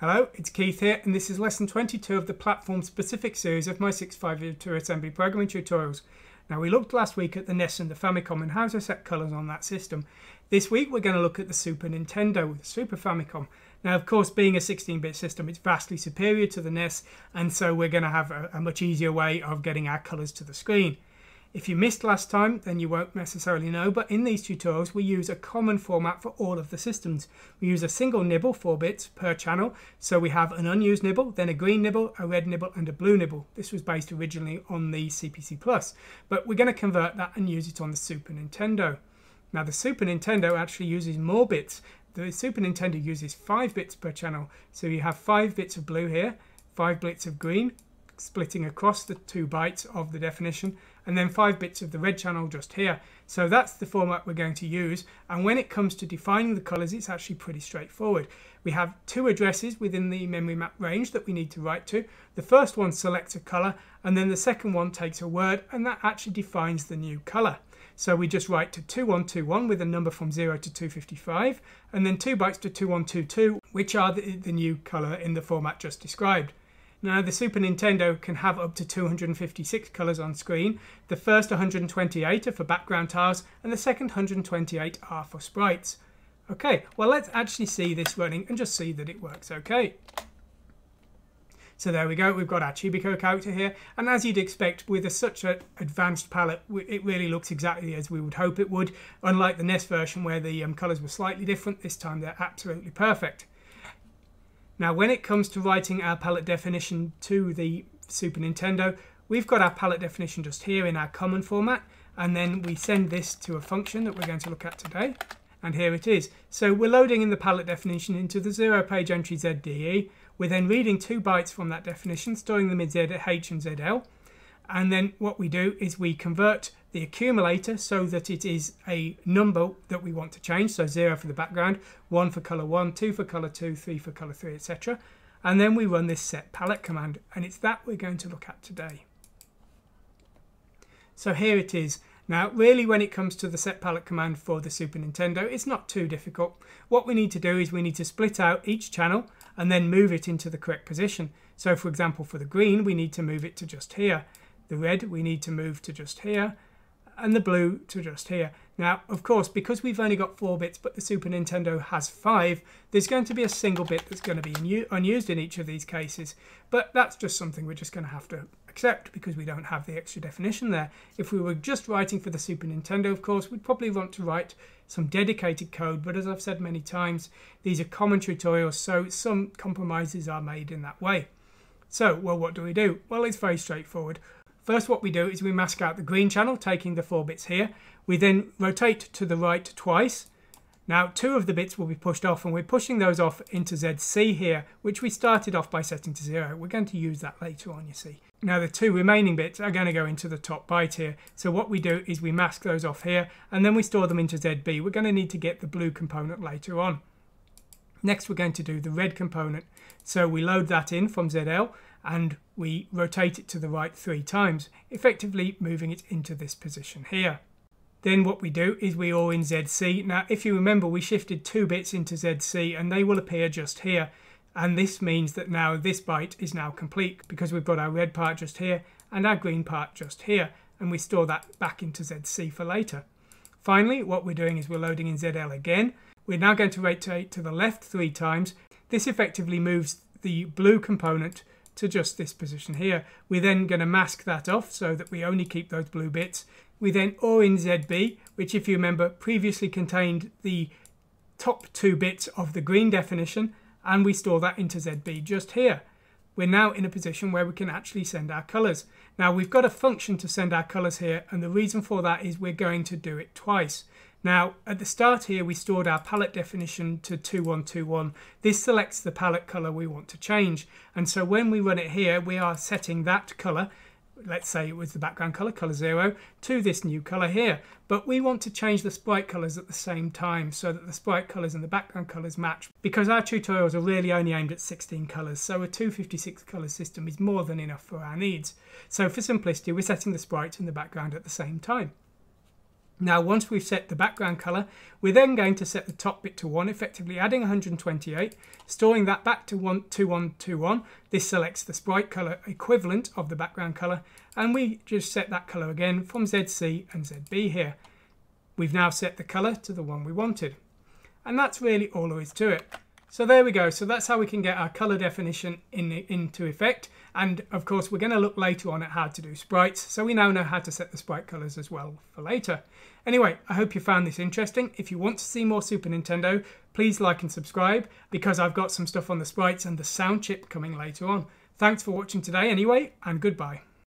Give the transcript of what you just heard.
Hello, it's Keith here, and this is lesson 22 of the platform-specific series of my 652 assembly programming tutorials. Now, we looked last week at the NES and the Famicom and how to set colours on that system. This week, we're going to look at the Super Nintendo with the Super Famicom. Now, of course, being a 16-bit system, it's vastly superior to the NES, and so we're going to have a, a much easier way of getting our colours to the screen. If you missed last time, then you won't necessarily know, but in these tutorials we use a common format for all of the systems. We use a single nibble, 4 bits per channel, so we have an unused nibble, then a green nibble, a red nibble and a blue nibble. This was based originally on the CPC Plus, but we're going to convert that and use it on the Super Nintendo. Now the Super Nintendo actually uses more bits. The Super Nintendo uses 5 bits per channel, so you have 5 bits of blue here, 5 bits of green, splitting across the two bytes of the definition and then five bits of the red channel just here. So that's the format we're going to use and when it comes to defining the colours it's actually pretty straightforward. We have two addresses within the memory map range that we need to write to. The first one selects a colour and then the second one takes a word and that actually defines the new colour. So we just write to 2121 with a number from 0 to 255 and then 2 bytes to 2122 which are the, the new colour in the format just described. Now the Super Nintendo can have up to 256 colours on screen. The first 128 are for background tiles and the second 128 are for sprites. Okay, well let's actually see this running and just see that it works okay. So there we go, we've got our Chibiko character here, and as you'd expect with a, such an advanced palette, it really looks exactly as we would hope it would, unlike the NES version where the um, colours were slightly different, this time they're absolutely perfect. Now, when it comes to writing our palette definition to the Super Nintendo, we've got our palette definition just here in our common format, and then we send this to a function that we're going to look at today. And here it is. So we're loading in the palette definition into the zero page entry ZDE. We're then reading two bytes from that definition, storing them in ZH and ZL. And then what we do is we convert the accumulator so that it is a number that we want to change. So 0 for the background, 1 for color 1, 2 for color 2, 3 for color 3, etc. And then we run this set palette command, and it's that we're going to look at today. So here it is. Now, really, when it comes to the set palette command for the Super Nintendo, it's not too difficult. What we need to do is we need to split out each channel and then move it into the correct position. So, for example, for the green, we need to move it to just here. The red, we need to move to just here and the blue to just here. Now, of course, because we've only got four bits, but the Super Nintendo has five, there's going to be a single bit that's going to be unused in each of these cases. But that's just something we're just going to have to accept because we don't have the extra definition there. If we were just writing for the Super Nintendo, of course, we'd probably want to write some dedicated code. But as I've said many times, these are common tutorials, so some compromises are made in that way. So, well, what do we do? Well, it's very straightforward. First what we do is we mask out the green channel, taking the four bits here. We then rotate to the right twice. Now two of the bits will be pushed off and we're pushing those off into ZC here, which we started off by setting to zero. We're going to use that later on, you see. Now the two remaining bits are going to go into the top byte here. So what we do is we mask those off here and then we store them into ZB. We're going to need to get the blue component later on. Next we're going to do the red component. So we load that in from ZL and we rotate it to the right three times, effectively moving it into this position here. Then what we do is we OR in ZC. Now, if you remember, we shifted two bits into ZC and they will appear just here. And this means that now this byte is now complete because we've got our red part just here and our green part just here. And we store that back into ZC for later. Finally, what we're doing is we're loading in ZL again. We're now going to rotate to the left three times. This effectively moves the blue component to just this position here. We're then going to mask that off so that we only keep those blue bits. We then OR in ZB, which if you remember previously contained the top two bits of the green definition, and we store that into ZB just here. We're now in a position where we can actually send our colours. Now we've got a function to send our colours here, and the reason for that is we're going to do it twice. Now, at the start here, we stored our palette definition to 2121. This selects the palette color we want to change. And so when we run it here, we are setting that color, let's say it was the background color, color zero, to this new color here. But we want to change the sprite colors at the same time so that the sprite colors and the background colors match because our tutorials are really only aimed at 16 colors. So a 256 color system is more than enough for our needs. So for simplicity, we're setting the sprite and the background at the same time. Now, once we've set the background color, we're then going to set the top bit to 1, effectively adding 128, storing that back to 2121. This selects the sprite color equivalent of the background color, and we just set that color again from ZC and ZB here. We've now set the color to the one we wanted. And that's really all there is to it. So there we go. So that's how we can get our color definition in, into effect. And of course, we're going to look later on at how to do sprites. So we now know how to set the sprite colors as well for later. Anyway, I hope you found this interesting. If you want to see more Super Nintendo, please like and subscribe because I've got some stuff on the sprites and the sound chip coming later on. Thanks for watching today anyway, and goodbye.